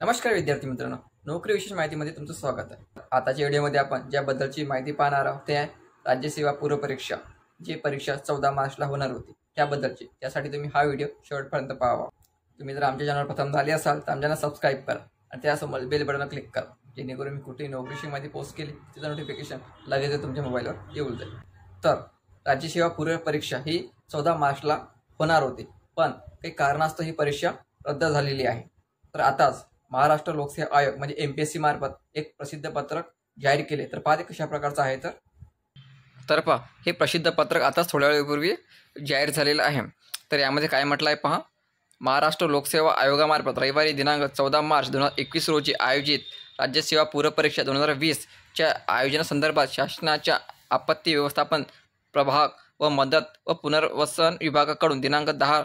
नमस्कार विद्यार्थी मित्रांनो. नोकरी विशेष माहितीमध्ये तुमचं स्वागत आहे. आताच्या व्हिडिओमध्ये आपण ज्याबद्दलची माहिती पाहणार आहोत ते आहे राज्यसेवा पूर्व परीक्षा जी परीक्षा चौदा मार्चला होणार होती. त्याबद्दलची. त्यासाठी तुम्ही हा व्हिडिओ शेवटपर्यंत पाहावा. तुम्ही जर आमच्या चॅनल प्रथम झाले असाल तर आमच्या सबस्क्राईब करा आणि त्यासमोर बेल बटन क्लिक करा जेणेकरून मी कुठेही नोकरीची माहिती पोस्ट केली तिचं नोटिफिकेशन लगेच तुमच्या मोबाईलवर येऊन जाईल. तर राज्यसेवा पूर्व परीक्षा ही चौदा मार्चला होणार होती. पण काही कारणास्तव ही परीक्षा रद्द झालेली आहे. तर आताच महाराष्ट्र लोकसेवा आयोग म्हणजे एम पी एस सी मार्फत एक प्रसिद्ध पत्रक जाहीर केले. तर पहा ते कशा प्रकारचं आहे तर. तर पहा हे प्रसिद्ध पत्रक आताच थोड्या वेळेपूर्वी जाहीर झालेलं आहे. तर यामध्ये काय म्हटलं आहे पहा महाराष्ट्र लोकसेवा आयोगामार्फत रविवारी दिनांक चौदा मार्च दोन हजार एकवीस रोजी आयोजित राज्यसेवा पूरपरीक्षा दोन हजार वीसच्या आयोजनासंदर्भात शासनाच्या आपत्ती व्यवस्थापन प्रभाग व मदत व पुनर्वसन विभागाकडून दिनांक दहा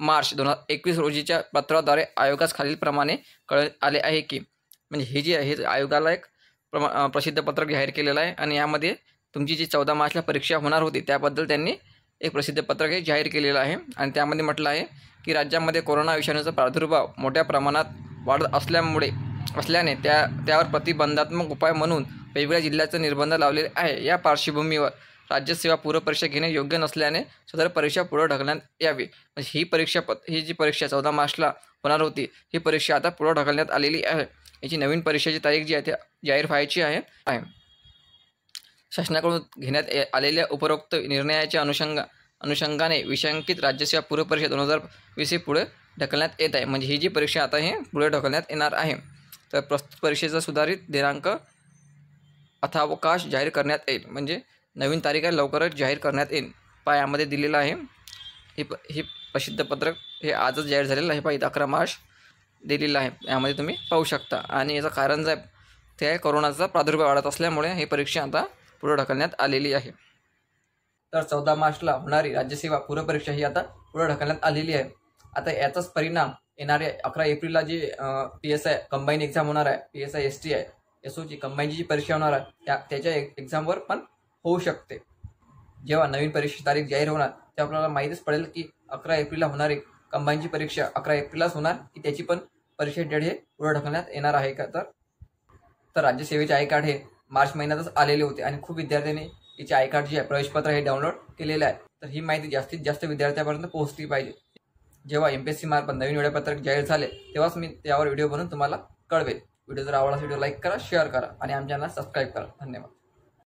मार्च दोन हजार एकवीस रोजीच्या पत्राद्वारे आयोगास खालीलप्रमाणे कळविण्यात आले आहे की म्हणजे हे जे आहे आयोगाला एक प्रमा प्रसिद्ध पत्रक जाहीर केलेलं आहे आणि यामध्ये तुमची जी चौदा मार्चला परीक्षा होणार होती त्याबद्दल त्यांनी एक प्रसिद्ध पत्रक हे जाहीर केलेलं आहे. आणि त्यामध्ये म्हटलं आहे की राज्यामध्ये कोरोना विषाणूचा प्रादुर्भाव मोठ्या प्रमाणात वाढत असल्यामुळे असल्याने त्या त्यावर प्रतिबंधात्मक उपाय म्हणून वेगवेगळ्या जिल्ह्याचे निर्बंध लावलेले आहे. या पार्श्वभूमीवर राज्यसेवा पूर्व परीक्षा घेणे योग्य नसल्याने सदर परीक्षा पुढे ढकलण्यात यावी. म्हणजे ही परीक्षा पत ही जी परीक्षा चौदा मार्चला होणार होती ही परीक्षा आता पुढे ढकलण्यात आलेली आहे. याची नवीन परीक्षेची तारीख जी आहे ती जाहीर व्हायची आहे. आहे. शासनाकडून घेण्यात आलेल्या उपरोक्त निर्णयाच्या अनुषंगा अनुषंगाने विषयांकित राज्यसेवा पूर्व परीक्षा दोन हजार वीस ही पुढे ढकलण्यात येत आहे. म्हणजे ही जी परीक्षा आता हे पुढे ढकलण्यात येणार आहे. तर प्रस्तुत परीक्षेचा सुधारित दिनांक अथावकाश जाहीर करण्यात येईल. म्हणजे नवीन तारीख आहे लवकरच जाहीर करण्यात येईल. पा यामध्ये दिलेलं आहे. हे प हे प्रसिद्ध पत्रक हे आजच जाहीर झालेलं आहे. पा इथं अकरा मार्च दिलेलं आहे. यामध्ये तुम्ही पाहू शकता. आणि याचं कारण जे आहे ते आहे कोरोनाचा प्रादुर्भाव वाढत असल्यामुळे ही परीक्षा आता पुढे ढकलण्यात आलेली आहे. तर चौदा मार्चला होणारी राज्यसेवा पूर्वपरीक्षा ही आता पुढे ढकलण्यात आलेली आहे. आता याचाच परिणाम येणारे अकरा एप्रिलला G P S I combine exam होणार आहे P S I S T I एसओची कंबाईनची जी परीक्षा होणार आहे त्या त्याच्या एक्झामवर पण होऊ शकते. जेव्हा नवीन परीक्षेची तारीख जाहीर होणार तेव्हा आपल्याला माहीतच पडेल की अकरा एप्रिलला होणारी कंबाईनची परीक्षा अकरा एप्रिललाच होणार की त्याची पण परीक्षा डेट हे पुढे ढकलण्यात येणार आहे का तर? तर राज्यसेवेचे आय कार्ड हे मार्च महिन्यातच आलेले होते आणि खूप विद्यार्थ्यांनी तिचे आय कार्ड जे आहे प्रवेशपत्र हे डाउनलोड केलेलं आहे. तर ही माहिती जास्तीत जास्त विद्यार्थ्यांपर्यंत पोहोचली पाहिजे. जेव्हा एम पी एस सी मार्फत नवीन वेळापत्रक जाहीर झाले तेव्हाच मी त्यावर व्हिडिओ बनवून तुम्हाला कळवेल. व्हिडिओ जर आवडला व्हिडिओ लाईक करा शेअर करा आणि आमच्या सबस्क्राईब करा. धन्यवाद.